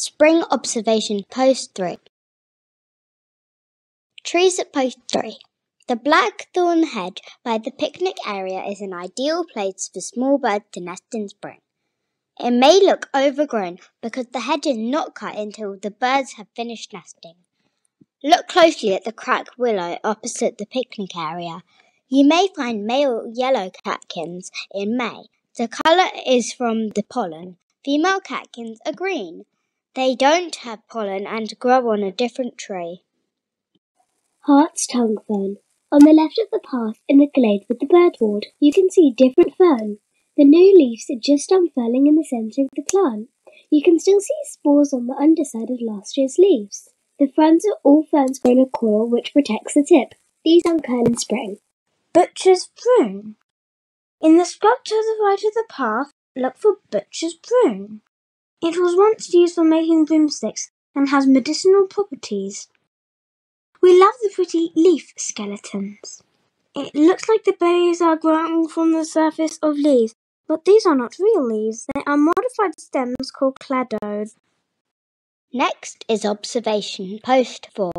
Spring Observation Post 3 Trees at Post 3 The blackthorn hedge by the picnic area is an ideal place for small birds to nest in spring. It may look overgrown because the hedge is not cut until the birds have finished nesting. Look closely at the crack willow opposite the picnic area. You may find male yellow catkins in May. The colour is from the pollen. Female catkins are green. They don't have pollen and grow on a different tree. Hart's tongue fern. On the left of the path in the glade with the birdward, you can see different fern. The new leaves are just unfurling in the centre of the plant. You can still see spores on the underside of last year's leaves. The fronds are all ferns grown a coil which protects the tip. These uncurl in spring. Butcher's Broom. In the scrub to the right of the path, look for Butcher's Broom. It was once used for making broomsticks and has medicinal properties. We love the pretty leaf skeletons. It looks like the berries are growing from the surface of leaves, but these are not real leaves. They are modified stems called cladodes. Next is Observation Post 4